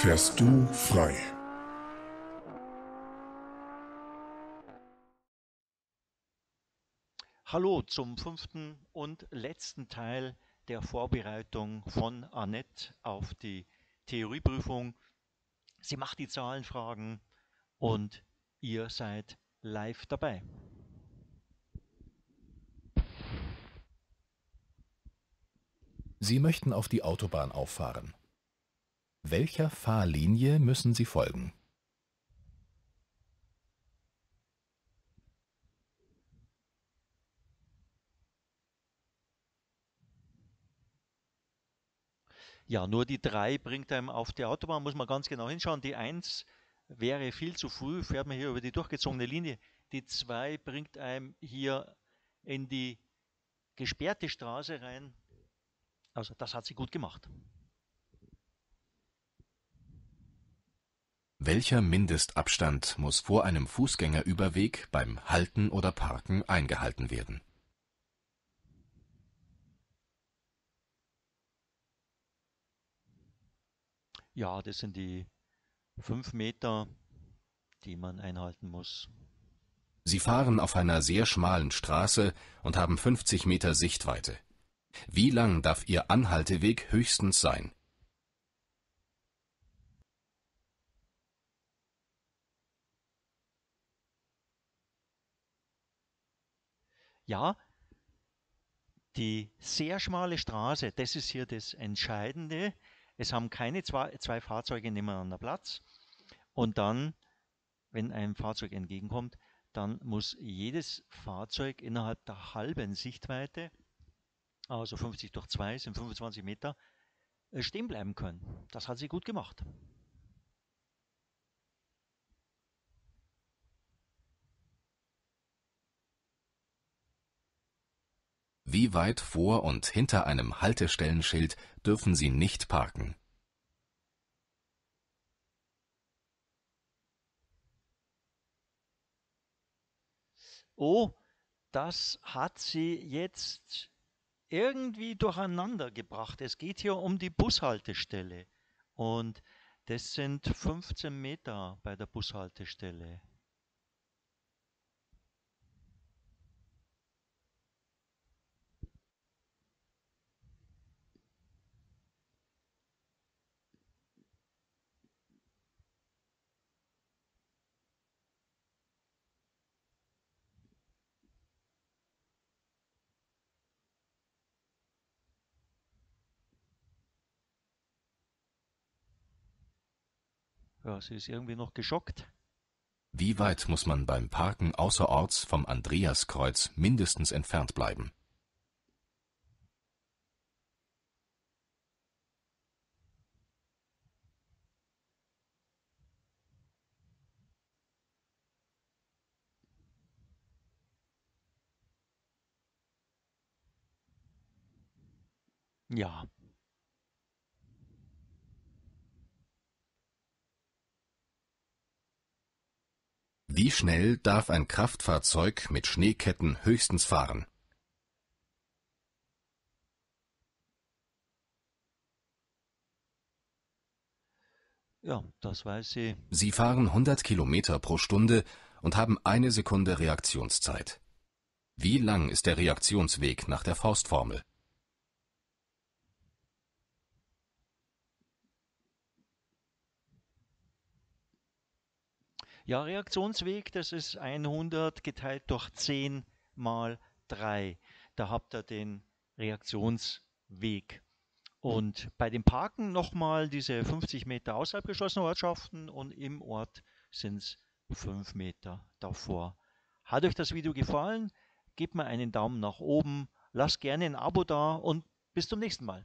Fährst du frei? Hallo zum fünften und letzten Teil der Vorbereitung von Annette auf die Theorieprüfung. Sie macht die Zahlenfragen und ihr seid live dabei. Sie möchten auf die Autobahn auffahren. Welcher Fahrlinie müssen Sie folgen? Ja, nur die 3 bringt einem auf die Autobahn, muss man ganz genau hinschauen. Die 1 wäre viel zu früh, fährt man hier über die durchgezogene Linie. Die 2 bringt einem hier in die gesperrte Straße rein. Also das hat sie gut gemacht. Welcher Mindestabstand muss vor einem Fußgängerüberweg beim Halten oder Parken eingehalten werden? Ja, das sind die 5 Meter, die man einhalten muss. Sie fahren auf einer sehr schmalen Straße und haben 50 Meter Sichtweite. Wie lang darf Ihr Anhalteweg höchstens sein? Ja, die sehr schmale Straße, das ist hier das Entscheidende. Es haben keine zwei, zwei Fahrzeuge nebeneinander Platz. Und dann, wenn ein Fahrzeug entgegenkommt, dann muss jedes Fahrzeug innerhalb der halben Sichtweite, also 50 durch 2 sind 25 Meter, äh, stehen bleiben können. Das hat sie gut gemacht. Wie weit vor und hinter einem Haltestellenschild dürfen Sie nicht parken? Oh, das hat sie jetzt irgendwie durcheinander gebracht. Es geht hier um die Bushaltestelle und das sind 15 Meter bei der Bushaltestelle. Ja, sie ist irgendwie noch geschockt. Wie weit muss man beim Parken außerorts vom Andreaskreuz mindestens entfernt bleiben? Ja. Wie schnell darf ein Kraftfahrzeug mit Schneeketten höchstens fahren? Ja, das weiß sie. Sie fahren 100 Kilometer pro Stunde und haben eine Sekunde Reaktionszeit. Wie lang ist der Reaktionsweg nach der Faustformel? Ja, Reaktionsweg, das ist 100 geteilt durch 10 mal 3. Da habt ihr den Reaktionsweg. Und bei dem Parken nochmal diese 50 Meter außerhalb geschlossener Ortschaften und im Ort sind es 5 Meter davor. Hat euch das Video gefallen? Gebt mir einen Daumen nach oben, lasst gerne ein Abo da und bis zum nächsten Mal.